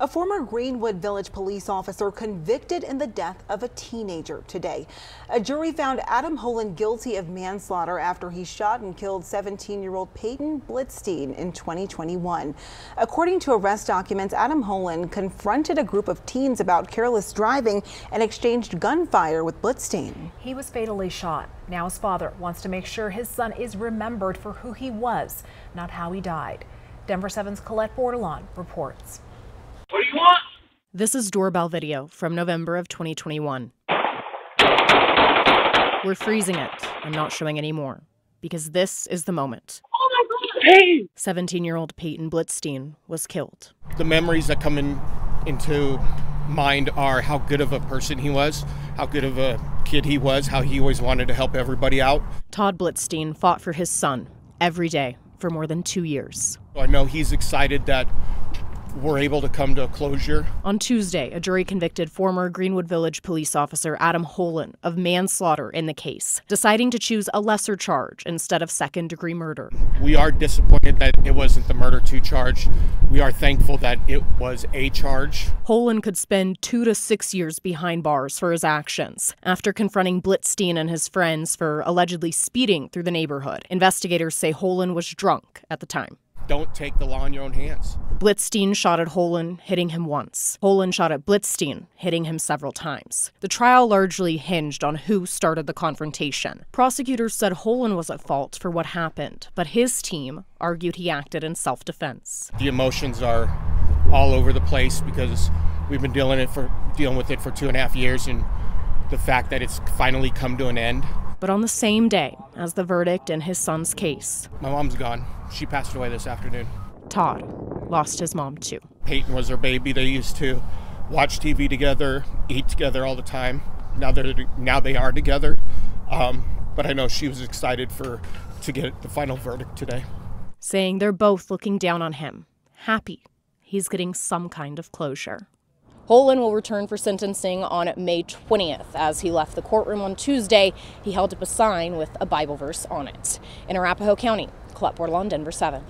A former Greenwood Village police officer convicted in the death of a teenager today. A jury found Adam Holen guilty of manslaughter after he shot and killed 17-year-old Peyton Blitstein in 2021. According to arrest documents, Adam Holen confronted a group of teens about careless driving and exchanged gunfire with Blitstein. He was fatally shot. Now his father wants to make sure his son is remembered for who he was, not how he died. Denver 7's Colette Bordelon reports. What do you want? This is doorbell video from November of 2021. We're freezing it. I'm not showing any more because this is the moment. Oh my God! Hey! 17 year old Peyton Blitstein was killed. The memories that come in, into mind are how good of a person he was, how good of a kid he was, how he always wanted to help everybody out. Todd Blitstein fought for his son every day for more than two years. I know he's excited that were able to come to a closure. On Tuesday, a jury convicted former Greenwood Village police officer Adam Holen of manslaughter in the case, deciding to choose a lesser charge instead of second degree murder. We are disappointed that it wasn't the murder two charge. We are thankful that it was a charge. Holen could spend two to six years behind bars for his actions after confronting Blitstein and his friends for allegedly speeding through the neighborhood. Investigators say Holen was drunk at the time don't take the law in your own hands. Blitstein shot at Holen, hitting him once. Holen shot at Blitstein, hitting him several times. The trial largely hinged on who started the confrontation. Prosecutors said Holen was at fault for what happened, but his team argued he acted in self defense. The emotions are all over the place because we've been dealing it for dealing with it for two and a half years and the fact that it's finally come to an end but on the same day as the verdict in his son's case. My mom's gone. She passed away this afternoon. Todd lost his mom too. Peyton was her baby. They used to watch TV together, eat together all the time. Now they're now they are together. Um, but I know she was excited for to get the final verdict today. Saying they're both looking down on him, happy he's getting some kind of closure. Holen will return for sentencing on May 20th. As he left the courtroom on Tuesday, he held up a sign with a Bible verse on it. In Arapahoe County, Colette Bordelon, Denver 7.